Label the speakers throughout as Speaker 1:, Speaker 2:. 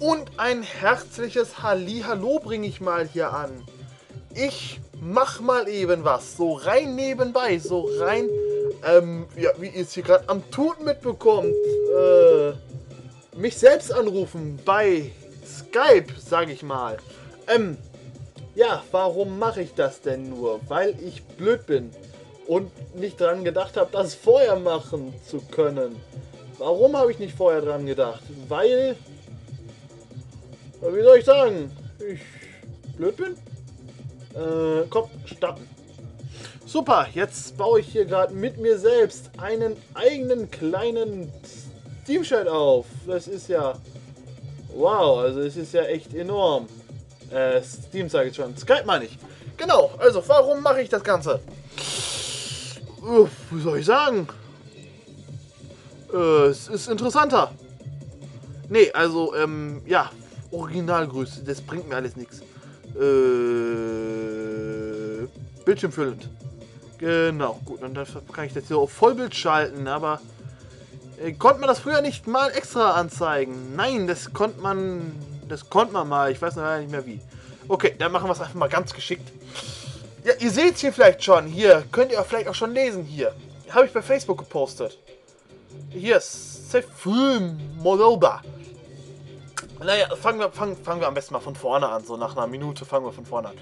Speaker 1: Und ein herzliches Halli-Hallo bringe ich mal hier an. Ich mach mal eben was, so rein nebenbei, so rein, ähm, ja, wie ihr es hier gerade am Tun mitbekommt, äh, mich selbst anrufen bei Skype, sage ich mal. Ähm, ja, warum mache ich das denn nur? Weil ich blöd bin und nicht dran gedacht habe, das vorher machen zu können. Warum habe ich nicht vorher dran gedacht? Weil, wie soll ich sagen, ich blöd bin? Äh, komm, starten. Super, jetzt baue ich hier gerade mit mir selbst einen eigenen kleinen Steam-Chat auf. Das ist ja, wow, also es ist ja echt enorm. Äh, Steam sage ich schon. Skype meine ich. Genau, also warum mache ich das Ganze? Uff, wie soll ich sagen? Äh, es ist interessanter. Nee, also, ähm, ja, Originalgröße, das bringt mir alles nichts. Äh, Bildschirmfüllend. Genau, gut, und dann kann ich das hier auf Vollbild schalten, aber äh, konnte man das früher nicht mal extra anzeigen? Nein, das konnte man das konnte man mal, ich weiß noch nicht mehr wie. Okay, dann machen wir es einfach mal ganz geschickt. Ja, ihr seht es hier vielleicht schon. Hier, könnt ihr vielleicht auch schon lesen. Hier, habe ich bei Facebook gepostet. Hier, Sefum Moloba. Naja, fangen wir, fangen, fangen wir am besten mal von vorne an. So nach einer Minute fangen wir von vorne an.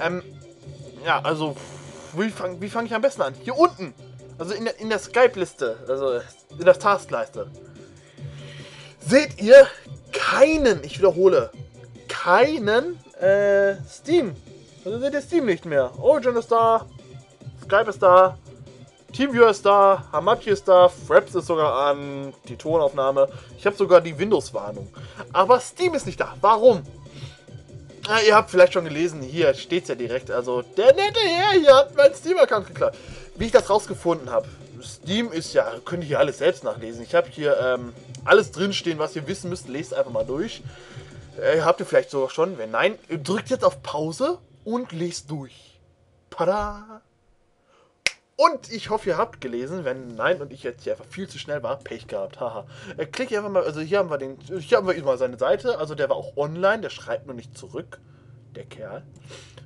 Speaker 1: Ähm, ja, also, wie fange wie fang ich am besten an? Hier unten. Also in der, in der Skype-Liste, also in der Taskleiste. Seht ihr keinen, ich wiederhole, keinen äh, Steam. Also seht ihr Steam nicht mehr. Origin ist da, Skype ist da, TeamViewer ist da, Hamachi ist da, Fraps ist sogar an, die Tonaufnahme. Ich habe sogar die Windows-Warnung. Aber Steam ist nicht da. Warum? Ja, ihr habt vielleicht schon gelesen, hier steht es ja direkt. Also, der nette Herr hier hat mein Steam-Account geklaut. Wie ich das rausgefunden habe. Steam ist ja, könnt ihr hier alles selbst nachlesen. Ich habe hier ähm, alles drinstehen, was ihr wissen müsst. Lest einfach mal durch. Äh, habt ihr vielleicht sogar schon. Wenn nein, drückt jetzt auf Pause und lest durch. Pada! Und ich hoffe, ihr habt gelesen. Wenn nein und ich jetzt hier einfach viel zu schnell war, Pech gehabt. Haha. Äh, klicke einfach mal. Also hier haben wir den. Hier haben wir mal seine Seite. Also der war auch online. Der schreibt nur nicht zurück. Der Kerl.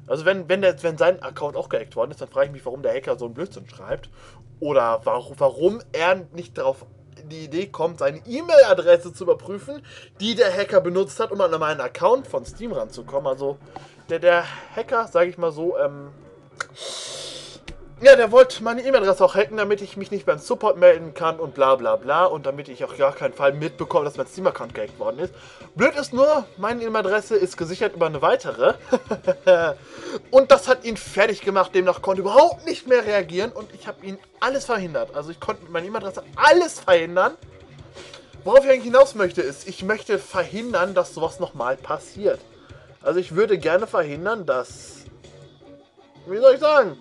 Speaker 1: Also wenn, wenn, der, wenn sein Account auch gehackt worden ist, dann frage ich mich, warum der Hacker so einen Blödsinn schreibt. Oder warum, warum er nicht darauf die Idee kommt, seine E-Mail-Adresse zu überprüfen, die der Hacker benutzt hat, um an meinen Account von Steam ranzukommen. Also der, der Hacker, sage ich mal so, ähm, ja, der wollte meine E-Mail-Adresse auch hacken, damit ich mich nicht beim Support melden kann und bla bla bla und damit ich auch gar keinen Fall mitbekomme, dass mein Steam-Account gehackt worden ist. Blöd ist nur, meine E-Mail-Adresse ist gesichert über eine weitere. und das hat ihn fertig gemacht, demnach konnte überhaupt nicht mehr reagieren und ich habe ihn alles verhindert. Also ich konnte mit meiner E-Mail-Adresse alles verhindern. Worauf ich eigentlich hinaus möchte, ist, ich möchte verhindern, dass sowas nochmal passiert. Also ich würde gerne verhindern, dass... Wie soll ich sagen?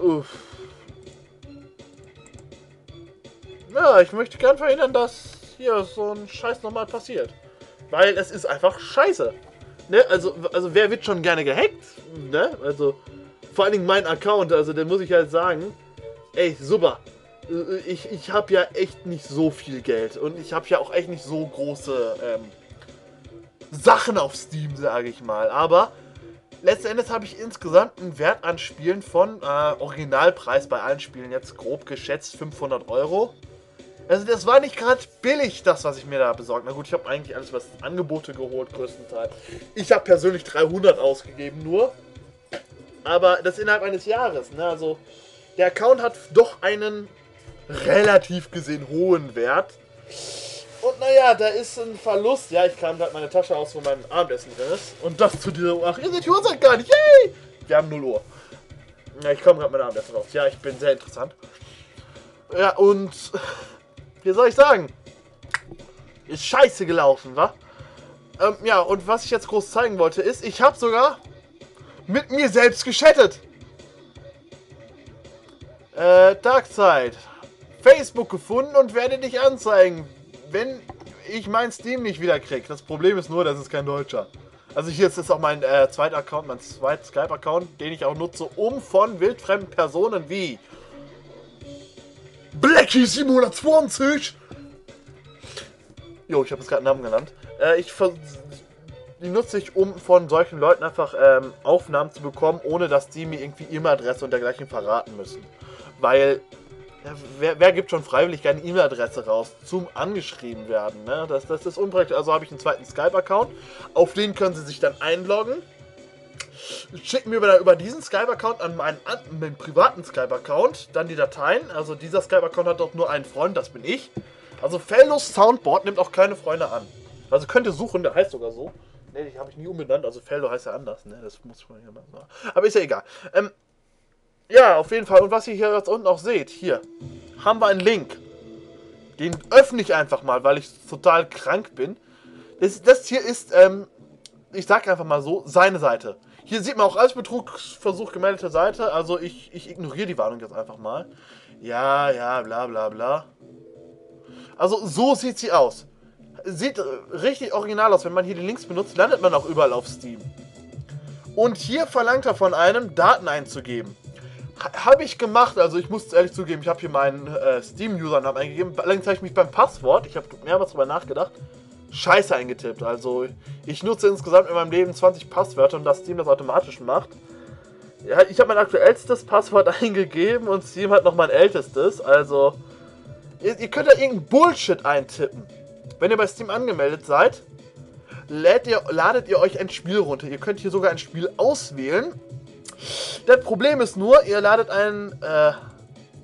Speaker 1: Uff. Ja, ich möchte gern verhindern, dass hier so ein Scheiß nochmal passiert. Weil es ist einfach scheiße. Ne? Also, also wer wird schon gerne gehackt? Ne? Also, vor allen Dingen mein Account, also den muss ich halt sagen, ey, super. Ich, ich habe ja echt nicht so viel Geld und ich habe ja auch echt nicht so große ähm, Sachen auf Steam, sage ich mal. Aber letzten Endes habe ich insgesamt einen Wert an Spielen von äh, Originalpreis bei allen Spielen jetzt grob geschätzt 500 Euro. Also das war nicht gerade billig, das, was ich mir da besorgt. Na gut, ich habe eigentlich alles was Angebote geholt, größtenteils. Ich habe persönlich 300 ausgegeben nur. Aber das innerhalb eines Jahres. Ne? Also der Account hat doch einen relativ gesehen hohen Wert. Und naja, da ist ein Verlust. Ja, ich kam gerade meine Tasche aus, wo mein Abendessen drin ist. Und das zu dieser Uhr. Ach, ihr seht die Uhrzeit gar nicht. Yay! Wir haben 0 Uhr. Ja, ich komme gerade mein Abendessen raus. Ja, ich bin sehr interessant. Ja, und... Wie soll ich sagen? Ist scheiße gelaufen, wa? Ähm, ja, und was ich jetzt groß zeigen wollte, ist, ich habe sogar mit mir selbst geschattet. Äh, Darkseid. Facebook gefunden und werde dich anzeigen wenn ich mein Steam nicht wieder kriege, das Problem ist nur, dass es kein Deutscher. Also hier ist auch mein äh, zweiter Account, mein zweiter Skype-Account, den ich auch nutze, um von wildfremden Personen wie Blackie720 Jo, ich habe jetzt gerade einen Namen genannt. Äh, ich die nutze ich, um von solchen Leuten einfach ähm, Aufnahmen zu bekommen, ohne dass die mir irgendwie E-Mail-Adresse und dergleichen verraten müssen. Weil, ja, wer, wer, gibt schon freiwillig eine E-Mail-Adresse raus zum angeschrieben werden? Ne? Das, das ist unpraktisch. Also habe ich einen zweiten Skype-Account, auf den können sie sich dann einloggen. Schicken mir über, über diesen Skype-Account an meinen, an meinen privaten Skype-Account dann die Dateien. Also dieser Skype-Account hat doch nur einen Freund, das bin ich. Also Fellows Soundboard nimmt auch keine Freunde an. Also könnt ihr suchen, der heißt sogar so. Ne, die habe ich nie umbenannt. Also Fellow heißt ja anders, ne? Das muss man ja mal sagen. Aber ist ja egal. Ähm, ja, auf jeden Fall. Und was ihr hier jetzt unten auch seht, hier haben wir einen Link. Den öffne ich einfach mal, weil ich total krank bin. Das, das hier ist, ähm, ich sage einfach mal so, seine Seite. Hier sieht man auch als Betrugsversuch gemeldete Seite. Also ich, ich ignoriere die Warnung jetzt einfach mal. Ja, ja, bla bla bla. Also so sieht sie aus. Sieht richtig original aus. Wenn man hier die Links benutzt, landet man auch überall auf Steam. Und hier verlangt er von einem, Daten einzugeben. Habe ich gemacht, also ich muss ehrlich zugeben, ich habe hier meinen äh, Steam-Usernamen eingegeben. Allerdings habe ich mich beim Passwort, ich habe mehrmals darüber nachgedacht, scheiße eingetippt. Also ich nutze insgesamt in meinem Leben 20 Passwörter und das Steam das automatisch macht. Ja, ich habe mein aktuellstes Passwort eingegeben und Steam hat noch mein ältestes. Also ihr, ihr könnt da irgendeinen Bullshit eintippen. Wenn ihr bei Steam angemeldet seid, ihr, ladet ihr euch ein Spiel runter. Ihr könnt hier sogar ein Spiel auswählen. Das Problem ist nur, ihr ladet ein äh,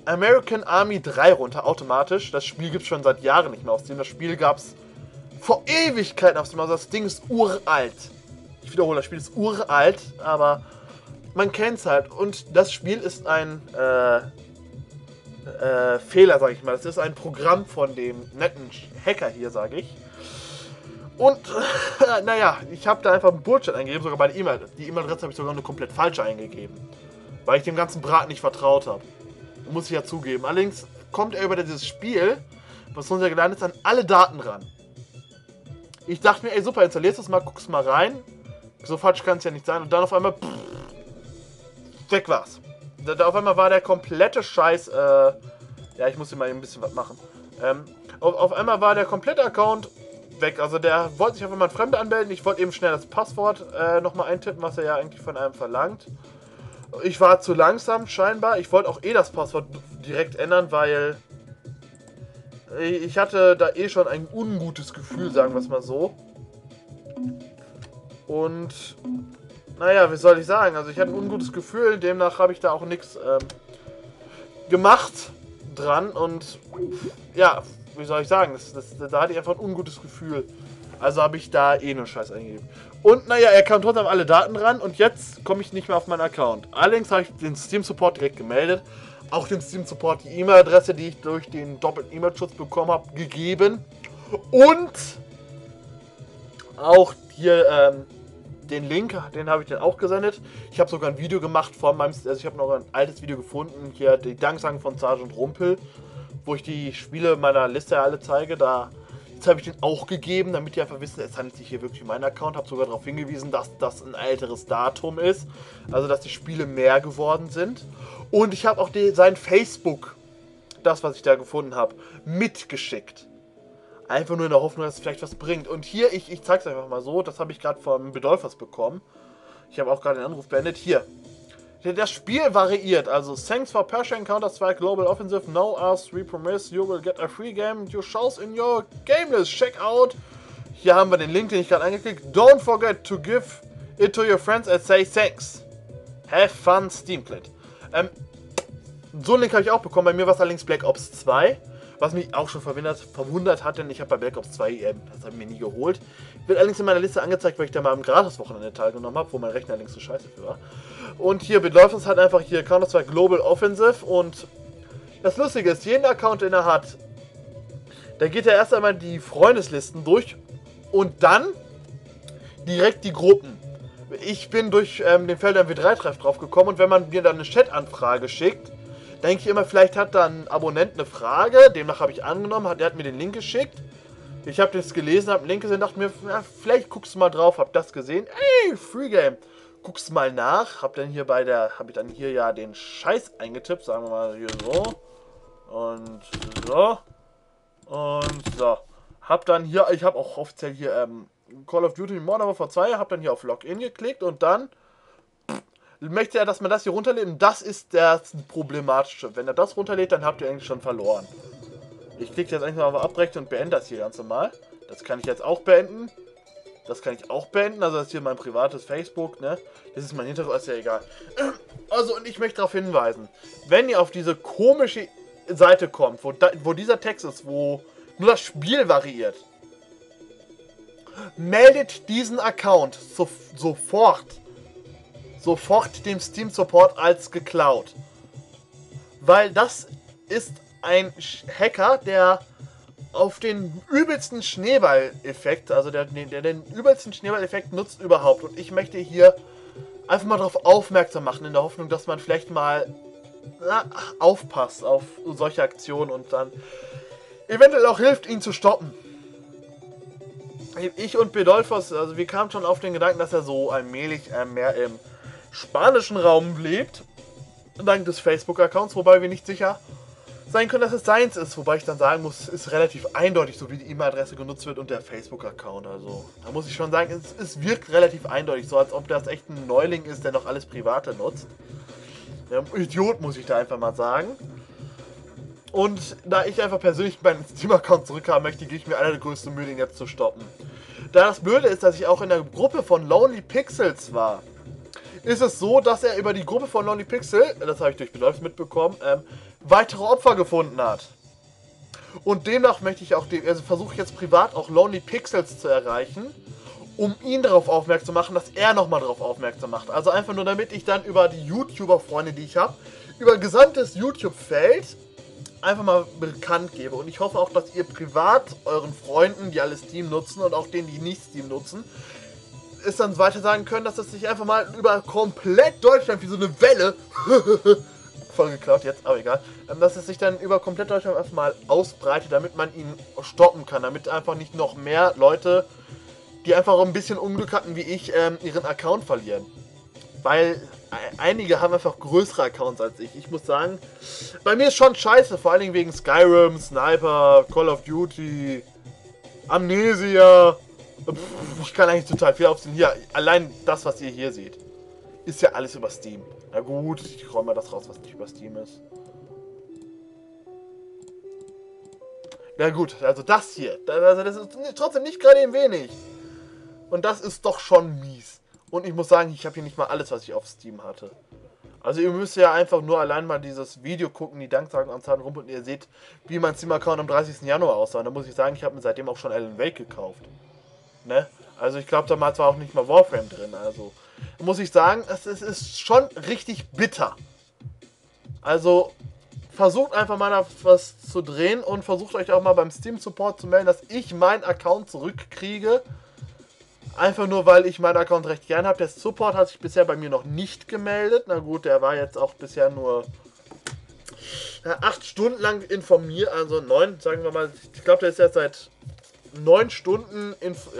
Speaker 1: American Army 3 runter, automatisch. Das Spiel gibt es schon seit Jahren nicht mehr auf Steam. Das Spiel gab es vor Ewigkeiten auf Steam. Also das Ding ist uralt. Ich wiederhole, das Spiel ist uralt, aber man kennt es halt. Und das Spiel ist ein äh, äh, Fehler, sage ich mal. Das ist ein Programm von dem netten Hacker hier, sage ich. Und, äh, naja, ich habe da einfach ein Bullshit eingegeben, sogar bei der E-Mail. Die E-Mail-Adresse habe ich sogar eine komplett falsche eingegeben. Weil ich dem ganzen Brat nicht vertraut habe. Muss ich ja zugeben. Allerdings kommt er über dieses Spiel, was uns ja gelandet ist, an alle Daten ran. Ich dachte mir, ey, super, installierst du es mal, guckst mal rein. So falsch kann es ja nicht sein. Und dann auf einmal, pff, weg war's. Da, da, auf einmal war der komplette Scheiß, äh, ja, ich muss hier mal ein bisschen was machen. Ähm, auf, auf einmal war der komplette Account weg. Also der wollte sich einfach mal ein Fremder anmelden. Ich wollte eben schnell das Passwort äh, nochmal eintippen, was er ja eigentlich von einem verlangt. Ich war zu langsam scheinbar. Ich wollte auch eh das Passwort direkt ändern, weil ich hatte da eh schon ein ungutes Gefühl, sagen wir es mal so. Und naja, wie soll ich sagen? Also ich hatte ein ungutes Gefühl, demnach habe ich da auch nichts ähm, gemacht dran und ja, wie soll ich sagen, das, das, da hatte ich einfach ein ungutes Gefühl. Also habe ich da eh nur Scheiß eingegeben. Und naja, er kam trotzdem alle Daten ran und jetzt komme ich nicht mehr auf meinen Account. Allerdings habe ich den Steam Support direkt gemeldet. Auch dem Steam Support die E-Mail-Adresse, die ich durch den doppelten E-Mail-Schutz bekommen habe, gegeben. Und auch hier ähm, den Link, den habe ich dann auch gesendet. Ich habe sogar ein Video gemacht von meinem, also ich habe noch ein altes Video gefunden, hier die Danksagen von Sergeant Rumpel wo ich die Spiele meiner Liste alle zeige. Da jetzt habe ich den auch gegeben, damit die einfach wissen, es handelt sich hier wirklich um meinen Account. Habe sogar darauf hingewiesen, dass das ein älteres Datum ist. Also, dass die Spiele mehr geworden sind. Und ich habe auch die, sein Facebook, das, was ich da gefunden habe, mitgeschickt. Einfach nur in der Hoffnung, dass es vielleicht was bringt. Und hier, ich, ich zeige es einfach mal so, das habe ich gerade vom Bedolfers bekommen. Ich habe auch gerade den Anruf beendet. Hier, das Spiel variiert. Also, thanks for Persian Counter-Strike Global Offensive. No us, we promise you will get a free game. You shows in your game list. Check out. Hier haben wir den Link, den ich gerade angeklickt. Don't forget to give it to your friends and say thanks. Have fun, Steamclit. Ähm, so einen Link habe ich auch bekommen. Bei mir war es allerdings Black Ops 2. Was mich auch schon verwundert, verwundert hat, denn ich habe bei Black Ops 2, äh, das habe ich mir nie geholt. Wird allerdings in meiner Liste angezeigt, weil ich da mal im Gratis-Wochenende teilgenommen habe, wo mein Rechner allerdings so scheiße für war. Und hier läuft es halt einfach hier Counter-Strike Global Offensive und das Lustige ist, jeden Account, den er hat, da geht er erst einmal die Freundeslisten durch und dann direkt die Gruppen. Ich bin durch ähm, den Felder MW3-Treff drauf gekommen und wenn man mir dann eine Chat-Anfrage schickt, denke ich immer, vielleicht hat da ein Abonnent eine Frage, demnach habe ich angenommen, der hat mir den Link geschickt. Ich habe das gelesen, habe Link gesehen, dachte mir, ja, vielleicht guckst du mal drauf, hab das gesehen. Ey, Free Game guckst mal nach, hab dann hier bei der, habe ich dann hier ja den Scheiß eingetippt, sagen wir mal hier so und so und so. Hab dann hier, ich habe auch offiziell hier ähm, Call of Duty Modern Warfare 2, hab dann hier auf Login geklickt und dann möchte er, dass man das hier runterlädt und das ist das Problematische. Wenn er das runterlädt, dann habt ihr eigentlich schon verloren. Ich klicke jetzt eigentlich mal auf Abbrechen und beende das hier ganz normal. Das kann ich jetzt auch beenden. Das kann ich auch beenden. Also das ist hier mein privates Facebook, ne? Das ist mein Hintergrund, ist ja egal. Also, und ich möchte darauf hinweisen, wenn ihr auf diese komische Seite kommt, wo, da, wo dieser Text ist, wo nur das Spiel variiert, meldet diesen Account so, sofort, sofort dem Steam Support als geklaut. Weil das ist ein Hacker, der auf den übelsten Schneeball-Effekt, also der, der den übelsten Schneeball-Effekt nutzt überhaupt. Und ich möchte hier einfach mal darauf aufmerksam machen, in der Hoffnung, dass man vielleicht mal na, aufpasst auf solche Aktionen und dann eventuell auch hilft, ihn zu stoppen. Ich und Bedolfos, also wir kamen schon auf den Gedanken, dass er so allmählich äh, mehr im spanischen Raum lebt, dank des Facebook-Accounts, wobei wir nicht sicher sein können, dass es seins ist. Wobei ich dann sagen muss, es ist relativ eindeutig, so wie die E-Mail-Adresse genutzt wird und der Facebook-Account. Also da muss ich schon sagen, es, es, wirkt relativ eindeutig, so als ob das echt ein Neuling ist, der noch alles Private nutzt. Ja, Idiot, muss ich da einfach mal sagen. Und da ich einfach persönlich meinen Steam-Account zurückhaben möchte, gehe ich mir allergrößte Mühe, den jetzt zu stoppen. Da das Blöde ist, dass ich auch in der Gruppe von Lonely Pixels war, ist es so, dass er über die Gruppe von Lonely Pixel, das habe ich durch Beläufs mitbekommen, ähm, weitere Opfer gefunden hat. Und demnach möchte ich auch, den, also versuche ich jetzt privat auch Lonely Pixels zu erreichen, um ihn darauf aufmerksam zu machen, dass er nochmal darauf aufmerksam macht. Also einfach nur, damit ich dann über die YouTuber-Freunde, die ich habe, über gesamtes YouTube-Feld einfach mal bekannt gebe. Und ich hoffe auch, dass ihr privat euren Freunden, die alle Steam nutzen und auch denen, die nicht Steam nutzen, es dann weiter sagen können, dass es sich einfach mal über komplett Deutschland wie so eine Welle voll geklaut jetzt, aber egal, ähm, dass es sich dann über komplett Deutschland einfach mal ausbreitet, damit man ihn stoppen kann, damit einfach nicht noch mehr Leute, die einfach ein bisschen Unglück hatten wie ich, ähm, ihren Account verlieren. Weil einige haben einfach größere Accounts als ich. Ich muss sagen, bei mir ist schon scheiße, vor allen Dingen wegen Skyrim, Sniper, Call of Duty, Amnesia. Ich kann eigentlich total viel aufziehen. Hier, allein das, was ihr hier seht, ist ja alles über Steam. Na gut, ich räume das raus, was nicht über Steam ist. Na gut, also das hier, also das ist trotzdem nicht gerade ein wenig. Und das ist doch schon mies. Und ich muss sagen, ich habe hier nicht mal alles, was ich auf Steam hatte. Also ihr müsst ja einfach nur allein mal dieses Video gucken, die Danksagenanzahlen rum und ihr seht, wie mein Steam-Account am 30. Januar aussah. Und da muss ich sagen, ich habe mir seitdem auch schon Alan Wake gekauft. Ne? Also ich glaube, da war auch nicht mal Warframe drin. Also muss ich sagen, es, es ist schon richtig bitter. Also versucht einfach mal was zu drehen und versucht euch auch mal beim Steam Support zu melden, dass ich meinen Account zurückkriege. Einfach nur, weil ich meinen Account recht gern habe. Der Support hat sich bisher bei mir noch nicht gemeldet. Na gut, der war jetzt auch bisher nur acht Stunden lang informiert, also neun, sagen wir mal. Ich glaube, der ist jetzt seit neun Stunden,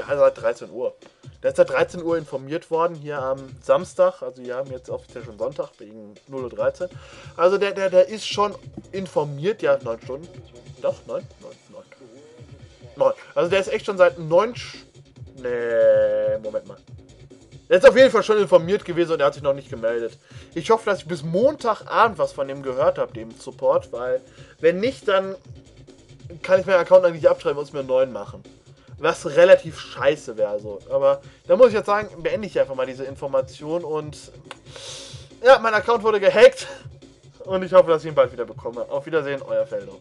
Speaker 1: also seit 13 Uhr. Der ist seit 13 Uhr informiert worden, hier am Samstag. Also wir haben jetzt offiziell schon Sonntag, wegen 0.13 Uhr. Also der, der, der ist schon informiert, ja, neun Stunden. Doch, neun? Neun, neun. Neun. Also der ist echt schon seit neun Nee, Moment mal. Er ist auf jeden Fall schon informiert gewesen und er hat sich noch nicht gemeldet. Ich hoffe, dass ich bis Montagabend was von dem gehört habe, dem Support, weil wenn nicht, dann kann ich meinen Account eigentlich abschreiben und mir einen neuen machen. Was relativ scheiße wäre so. Aber da muss ich jetzt sagen, beende ich einfach mal diese Information und ja, mein Account wurde gehackt und ich hoffe, dass ich ihn bald wieder bekomme. Auf Wiedersehen, euer Feldo.